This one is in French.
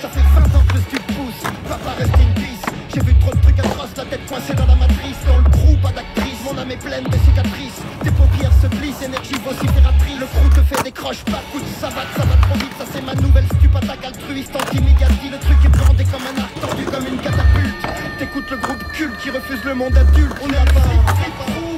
Ça fait 20 ans que je suis pousse. Papa reste in peace. J'ai vu trop de trucs atroces, la tête coincée dans la matrice. Dans le trou, pas d'actrice. Mon âme est pleine de cicatrices. Tes paupières se glissent, énergie vocifératrice. Le trou te fait des croches par coup de savate. Ça va trop vite, ça c'est ma nouvelle stupataque altruiste. Anti-médiatie, le truc est brandé comme un arc tendu comme une catapulte. T'écoutes le groupe culte qui refuse le monde adulte. On est à part.